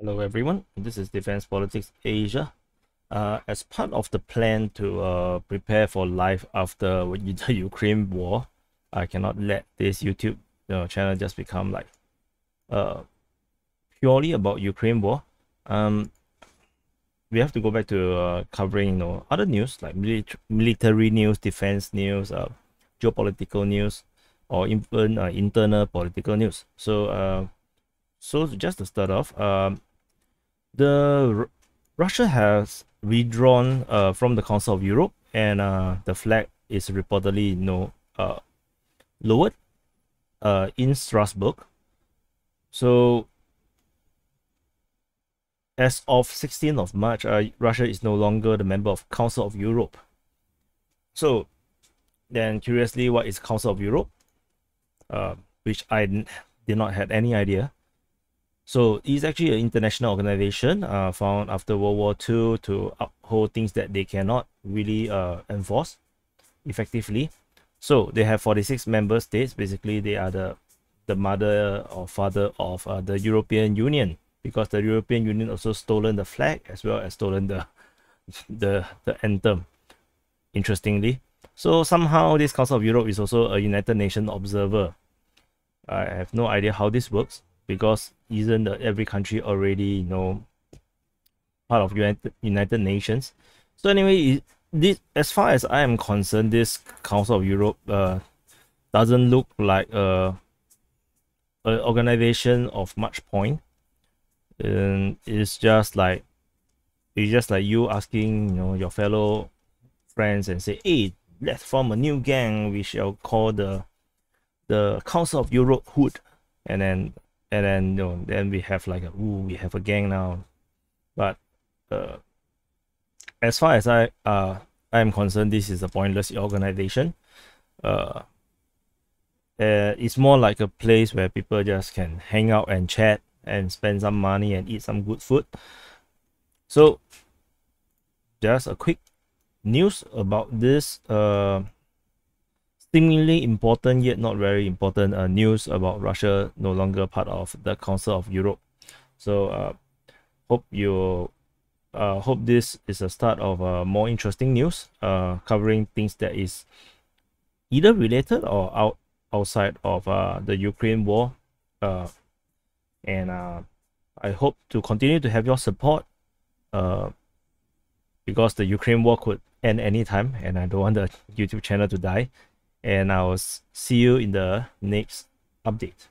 Hello everyone, this is Defense Politics Asia. Uh, as part of the plan to uh, prepare for life after the Ukraine war, I cannot let this YouTube uh, channel just become like uh, purely about Ukraine war. Um, we have to go back to uh, covering you know other news like military news, defense news, uh, geopolitical news, or even internal political news. So so just to start off, um, the Russia has withdrawn uh, from the Council of Europe, and uh, the flag is reportedly know uh, lowered uh, in Strasbourg. So as of 16th of March, uh, Russia is no longer the member of Council of Europe. So then curiously, what is Council of Europe? Uh, which I did not have any idea. So it's actually an international organization uh, found after World War II to uphold things that they cannot really uh, enforce effectively. So they have 46 member states. Basically, they are the the mother or father of uh, the European Union because the European Union also stolen the flag as well as stolen the the the anthem. Interestingly, so somehow this Council of Europe is also a United Nations observer. I have no idea how this works because isn't every country already you know part of United United Nations? So anyway, this as far as I am concerned, this Council of Europe uh, doesn't look like a, a organization of much point. And it's just like it's just like you asking you know your fellow friends and say, hey, let's form a new gang. We shall call the the Council of Europe Hood, and then and then you know then we have like a ooh we have a gang now. But uh, as far as i uh i am concerned this is a pointless organization. Uh, uh it's more like a place where people just can hang out and chat and spend some money and eat some good food. So just a quick news about this uh seemingly important yet not very important uh, news about Russia no longer part of the Council of Europe. So uh, hope you uh, hope this is a start of uh, more interesting news uh, covering things that is either related or out outside of uh, the Ukraine war. Uh, and uh, I hope to continue to have your support uh, because the Ukraine war could end anytime and I don't want the YouTube channel to die and I'll see you in the next update.